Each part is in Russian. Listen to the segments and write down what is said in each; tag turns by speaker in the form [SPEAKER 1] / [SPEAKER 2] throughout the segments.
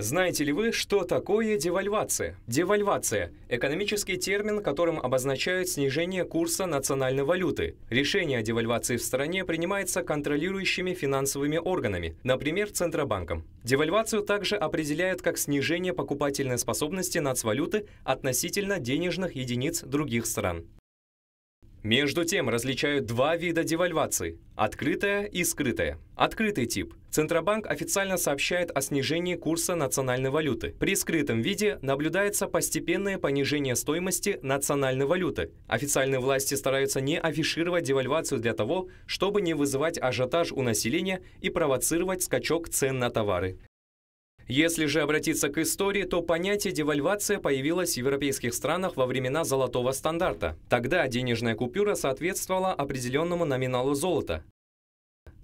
[SPEAKER 1] Знаете ли вы, что такое девальвация? Девальвация – экономический термин, которым обозначают снижение курса национальной валюты. Решение о девальвации в стране принимается контролирующими финансовыми органами, например, Центробанком. Девальвацию также определяют как снижение покупательной способности нацвалюты относительно денежных единиц других стран. Между тем различают два вида девальвации – открытая и скрытая. Открытый тип. Центробанк официально сообщает о снижении курса национальной валюты. При скрытом виде наблюдается постепенное понижение стоимости национальной валюты. Официальные власти стараются не афишировать девальвацию для того, чтобы не вызывать ажиотаж у населения и провоцировать скачок цен на товары. Если же обратиться к истории, то понятие девальвация появилось в европейских странах во времена золотого стандарта. Тогда денежная купюра соответствовала определенному номиналу золота.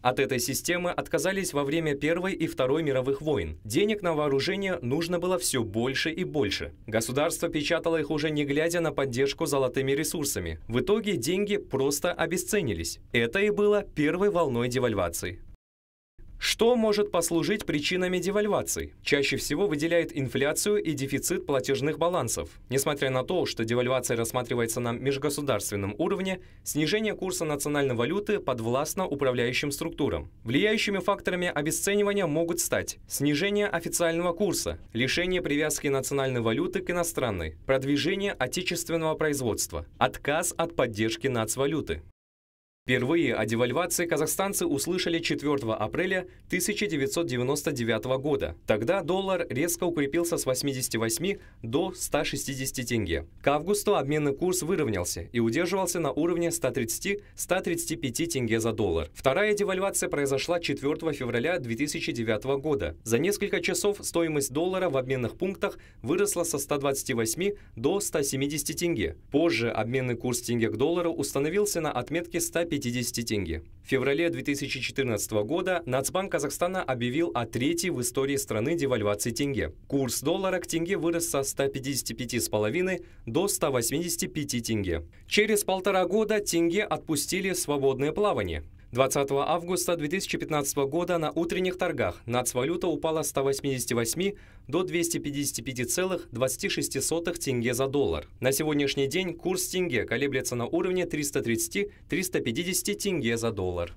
[SPEAKER 1] От этой системы отказались во время Первой и Второй мировых войн. Денег на вооружение нужно было все больше и больше. Государство печатало их уже не глядя на поддержку золотыми ресурсами. В итоге деньги просто обесценились. Это и было первой волной девальвации. Что может послужить причинами девальвации? Чаще всего выделяет инфляцию и дефицит платежных балансов. Несмотря на то, что девальвация рассматривается на межгосударственном уровне, снижение курса национальной валюты подвластно управляющим структурам. Влияющими факторами обесценивания могут стать снижение официального курса, лишение привязки национальной валюты к иностранной, продвижение отечественного производства, отказ от поддержки нацвалюты. Впервые о девальвации казахстанцы услышали 4 апреля 1999 года. Тогда доллар резко укрепился с 88 до 160 тенге. К августу обменный курс выровнялся и удерживался на уровне 130-135 тенге за доллар. Вторая девальвация произошла 4 февраля 2009 года. За несколько часов стоимость доллара в обменных пунктах выросла со 128 до 170 тенге. Позже обменный курс тенге к доллару установился на отметке 150 50 тенге. В феврале 2014 года Нацбанк Казахстана объявил о третьей в истории страны девальвации тенге. Курс доллара к тенге вырос со 155,5 до 185 тенге. Через полтора года тенге отпустили свободное плавание. 20 августа 2015 года на утренних торгах нацвалюта упала с 188 до 255,26 тенге за доллар. На сегодняшний день курс тенге колеблется на уровне 330-350 тенге за доллар.